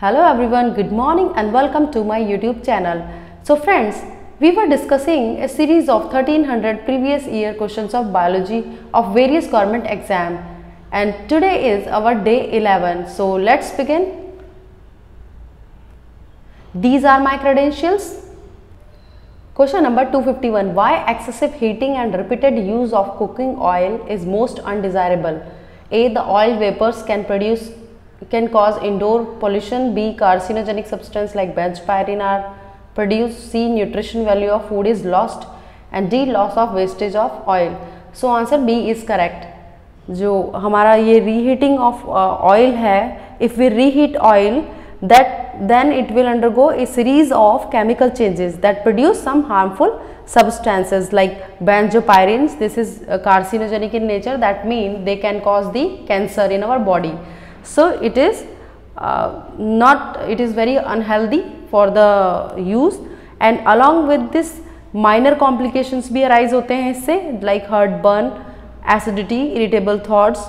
Hello everyone, good morning and welcome to my YouTube channel. So friends, we were discussing a series of 1300 previous year questions of biology of various government exam and today is our day 11. So let's begin. These are my credentials. Question number 251. Why excessive heating and repeated use of cooking oil is most undesirable? A. The oil vapors can produce can cause indoor pollution. B. Carcinogenic substance like benzpyrene are produced. C. Nutrition value of food is lost. And D. Loss of wastage of oil. So answer B is correct. जो हमारा ये reheating of oil है if we reheat oil that then it will undergo a series of chemical changes that produce some harmful substances like benzopyrenes this is uh, carcinogenic in nature that mean they can cause the cancer in our body so it is uh, not it is very unhealthy for the use and along with this minor complications भी arise होते हैं इससे like heartburn acidity irritable thoughts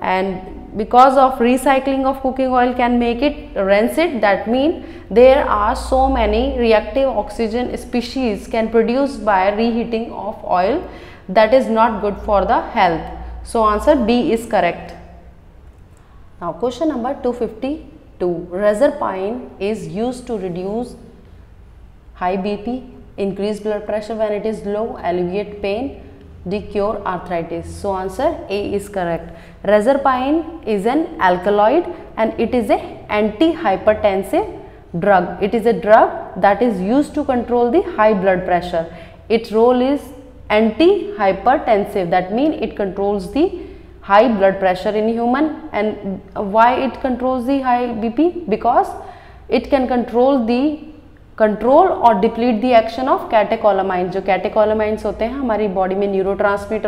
and because of recycling of cooking oil can make it rancid that mean there are so many reactive oxygen species can produced by reheating of oil that is not good for the health so answer b is correct now question number 252 reserpine is used to reduce high bp increase blood pressure when it is low alleviate pain the cure arthritis. So answer A is correct. Reserpine is an alkaloid and it is a antihypertensive drug. It is a drug that is used to control the high blood pressure. Its role is antihypertensive that means it controls the high blood pressure in human and why it controls the high BP because it can control the control और deplete the action of catecholamine जो catecholamines होते हैं, हमारी body में neuro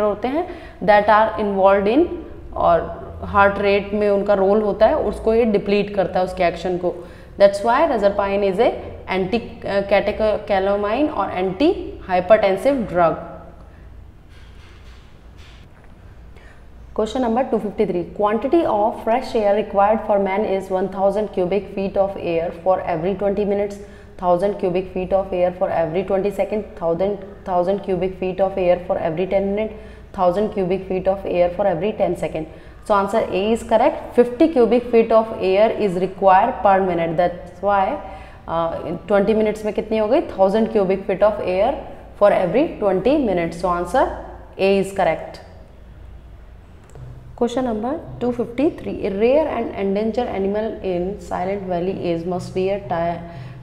होते हैं that are involve in और heart rate में उनका रोल होता है, उसको ये डिप्लीट करता है उसके एक्शन को। That's why reserpine is a anti catecholamine और anti hypertensive drug question number 253 quantity of fresh air required for man is 1000 cubic feet of air for every 20 minutes 1000 cubic feet of air for every 20 second 1000 1000 cubic feet of air for every 10 minute 1000 cubic feet of air for every 10 second so answer A is correct 50 cubic feet of air is required per minute that's why twenty minutes में कितनी हो गई? Thousand cubic feet of air for every twenty minutes so answer A is correct Question number 253. A rare and endangered animal in Silent Valley is must be a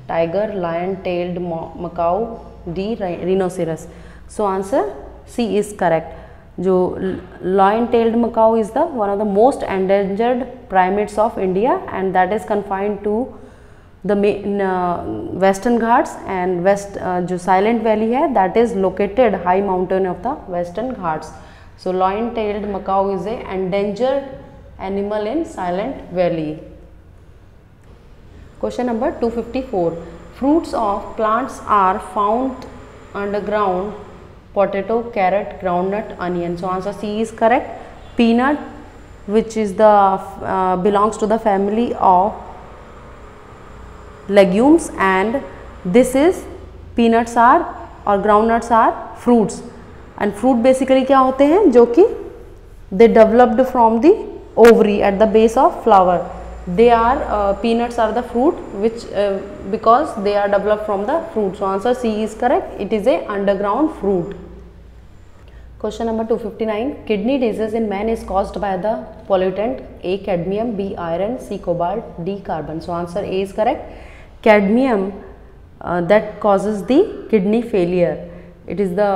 tiger, lion-tailed macaw, D. Rhinoceros. So answer C is correct. जो lion-tailed macaw is the one of the most endangered primates of India and that is confined to the uh, western ghats and west uh, जो silent valley है that is located high mountain of the western ghats. So lion-tailed macaw is a endangered animal in silent valley. Question number 254. Fruits of plants are found underground potato, carrot, groundnut, onion. So answer C is correct. Peanut which is the uh, belongs to the family of legumes and this is peanuts are or groundnuts are fruits and fruit basically क्या होते हैं? जो कि they developed from the ovary at the base of flower they are peanuts are the fruit which because they are develop from the fruit so answer C is correct it is a underground fruit question number 259 kidney disease in man is caused by the pollutant A cadmium B iron C cobalt D carbon so answer A is correct cadmium that causes the kidney failure it is the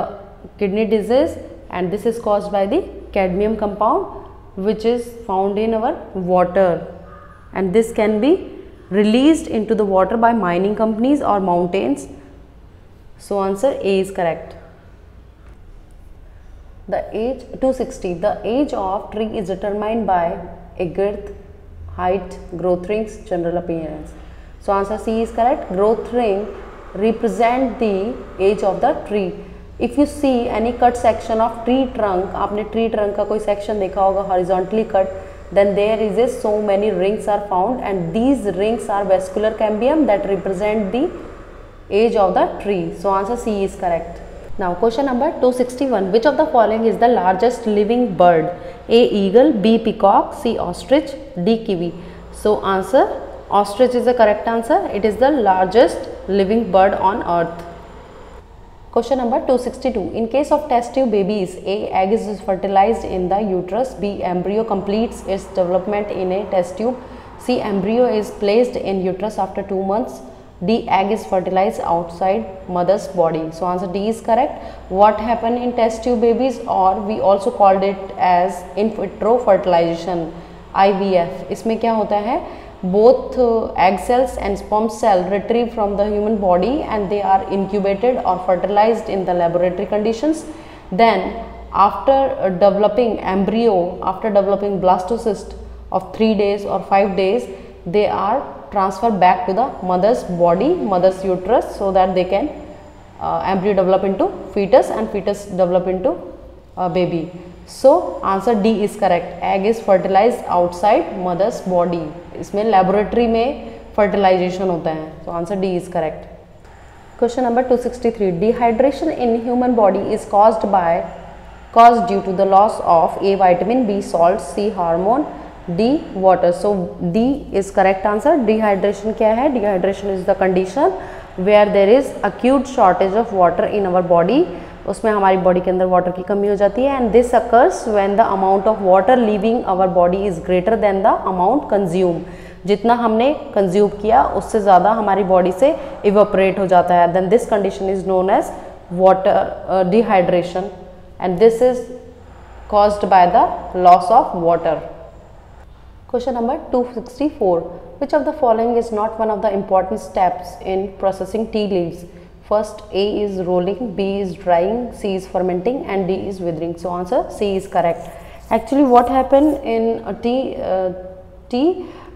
kidney disease and this is caused by the cadmium compound which is found in our water and this can be released into the water by mining companies or mountains. So answer A is correct. The age 260. The age of tree is determined by a girth, height, growth rings, general appearance. So answer C is correct. Growth ring represent the age of the tree. If you see any cut section of tree trunk, आपने tree trunk का कोई section देखा होगा horizontally cut then there is a so many rings are found and these rings are vascular cambium that represent the age of the tree. So answer C is correct. Now question number 261. Which of the following is the largest living bird? A. Eagle, B. Peacock, C. Ostrich, D. Kiwi. So answer ostrich is the correct answer. It is the largest living bird on earth. Question number 262 in case of test tube babies A egg is fertilize in the uterus B embryo completes its development in a test tube C embryo is placed in uterus after two months D egg is fertilize outside mother's body so answer D is correct what happen in test babies और we also called it as in vitro fertilization IVF इसमें क्या होता है? Both uh, egg cells and sperm cell retrieved from the human body and they are incubated or fertilized in the laboratory conditions. Then after uh, developing embryo, after developing blastocyst of 3 days or 5 days, they are transferred back to the mother's body, mother's uterus so that they can uh, embryo develop into fetus and fetus develop into a baby. So answer D is correct. Egg is fertilized outside mother's body. इसमें laboratory में fertilisation होता है। तो answer D is correct question number 263 dehydration in human body is caused by cause due to the loss of A vitamin B salt C hormone D water so D is correct answer dehydration क्या है? Dehydration is the condition where there is acute shortage of water in our body उसमें हमारी body के अंदर water की कमी हो जाती है and this occurs when the amount of water leaving our body is greater than the amount consume जितना हमने कंज्यूम किया, उससे ज़्यादा हमारी बॉडी से इवोपरेट हो जाता है then this condition is known as water dehydration and this is caused by the loss of water. Question number 264. Which of the following is not one of the important steps in processing tea leaves? First A is rolling, B is drying, C is fermenting and D is withering. So answer C is correct. Actually what happened in uh, tea, uh,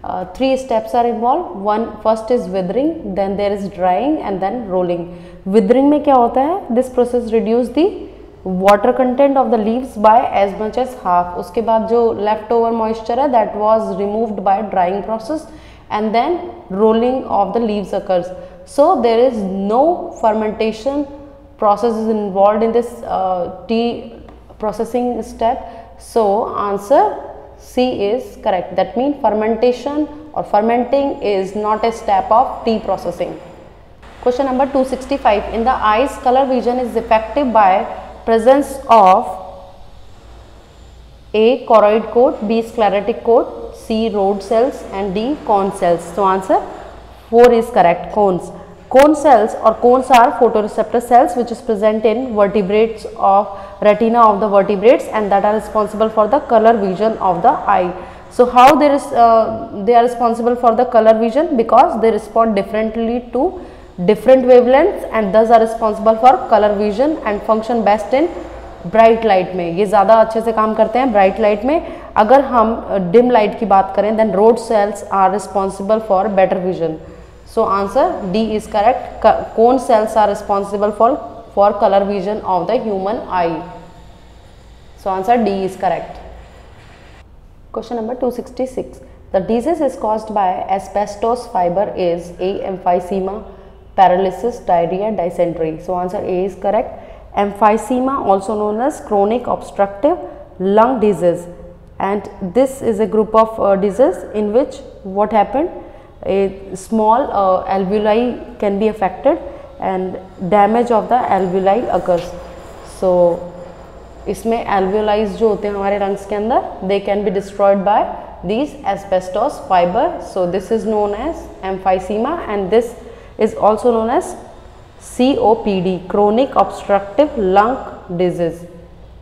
uh, three steps are involved. One first is withering, then there is drying and then rolling. Withering में kya होता hai? This process reduce the water content of the leaves by as much as half. Uske baad jo leftover moisture hai, that was removed by drying process and then rolling of the leaves occurs. So there is no fermentation process is involved in this uh, tea processing step. So answer C is correct. That means fermentation or fermenting is not a step of tea processing. Question number 265. In the eyes, color vision is affected by presence of A. Choroid coat, B. Sclerotic coat, C. Rod cells and D. Cone cells. So answer 4 is correct. Cones. Cone cells or cones are photoreceptor cells which is present in vertebrates of retina of the vertebrates and that are responsible for the color vision of the eye. So, how there is uh, they are responsible for the color vision because they respond differently to different wavelengths and thus are responsible for color vision and function best in bright light में। ये ज़्यादा अच्छे से काम करते हैं bright light में। अगर हम डिम लाइट की बात करें then rod cells are responsible for better vision so answer D is correct कौन cells are responsible for for colour vision of the human eye so answer D is correct question number 266 the disease is caused by asbestos fibre is A emphysema paralysis diarrhoea dysentery so answer A is correct Emphysema also known as chronic obstructive lung disease and this is a group of uh, disease in which what happened a small uh, alveoli can be affected and damage of the alveoli occurs. So, इसमें alveoli जो होते हैं हमारे lungs के अंदर they can be destroyed by these asbestos fiber. So, this is known as emphysema and this is also known as COPD chronic obstructive lung disease.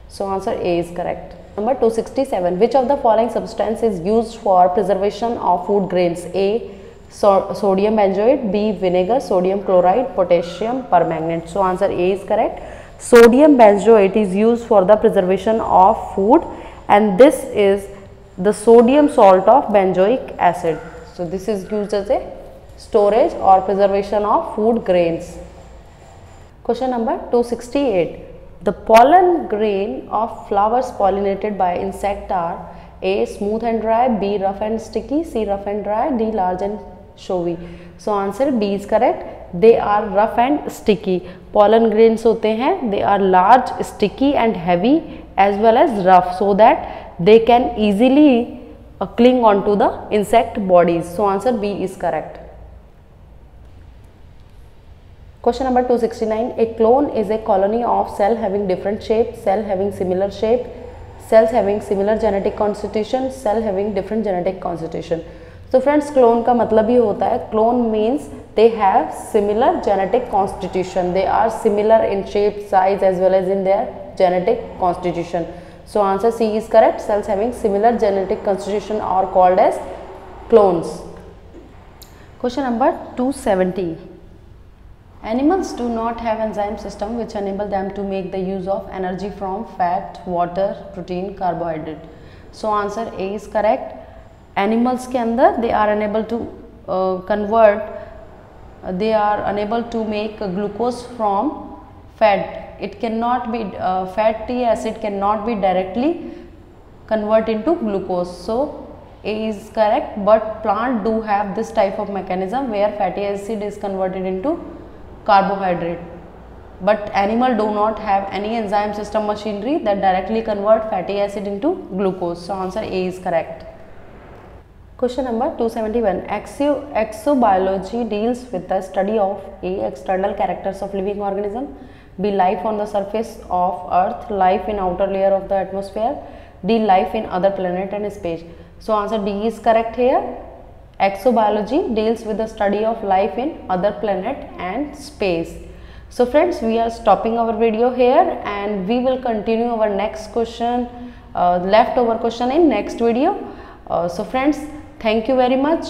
So, answer A is correct. Number 267 which of the following substance is used for preservation of food grains A so, sodium benzoate, B vinegar, sodium chloride, potassium permanganate. So, answer A is correct. Sodium benzoate is used for the preservation of food and this is the sodium salt of benzoic acid. So, this is used as a storage or preservation of food grains. Question number 268 the pollen grain of flowers pollinated by insect are A smooth and dry B rough and sticky C rough and dry D large and showy so answer B is correct they are rough and sticky pollen grains होते हैं they are large sticky and heavy as well as rough so that they can easily cling on to the insect bodies so answer B is correct question number 269 a clone is a colony of cell having different shape cell having similar shape cells having similar genetic constitution cell having different genetic constitution तो friends clone का मतलब ही होता है clone means they have similar genetic constitution they are similar in shape size as well as in their genetic constitution so answer C is correct cells having similar genetic constitution are called as clones question number two seventy Animals do not have enzyme system which enable them to make the use of energy from fat, water, protein, carbohydrate. So answer A is correct. Animals के अंदर they are unable to uh, convert, uh, they are unable to make glucose from fat. It cannot be uh, fatty acid cannot be directly convert into glucose. So A is correct, but plant do have this type of mechanism where fatty acid is converted into carbohydrate. But animal do not have any enzyme system machinery that directly convert fatty acid into glucose. So answer a is correct. Question number 271 Exo exobiology deals with the study of a external characters of living organism b life on the surface of earth life in outer layer of the atmosphere d life in other planet and space. So answer d is correct here Exobiology deals with the study of life in other planet and space. So friends, we are stopping our video here and we will continue our next question, uh, leftover question in next video. Uh, so friends, thank you very much.